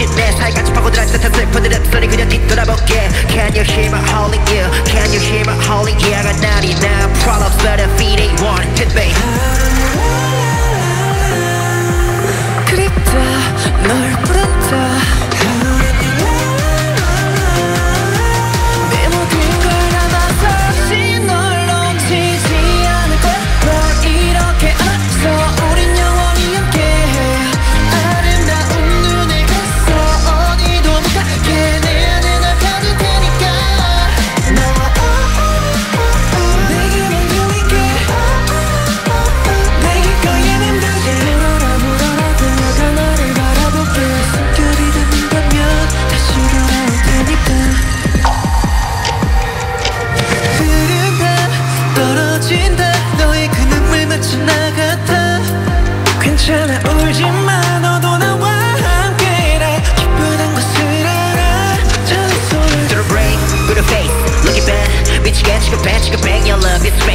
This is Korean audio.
맹승처럼 부러진 내 살같이 파고들한 듯한 슬픈 흡소리 그냥 뒤돌아볼게 Can you hear my holding you Can you hear my holding you가 날이 나 Problems but I feel they want it babe 그립다 널 보다 느껴진다 너의 그 눈물 마치 나 같아 괜찮아 울지마 너도 나와 함께 해 기쁘단 것을 알아 잔소리 Through the rain, through the face, look at that 미치게 지금 배 지금 bang your love it's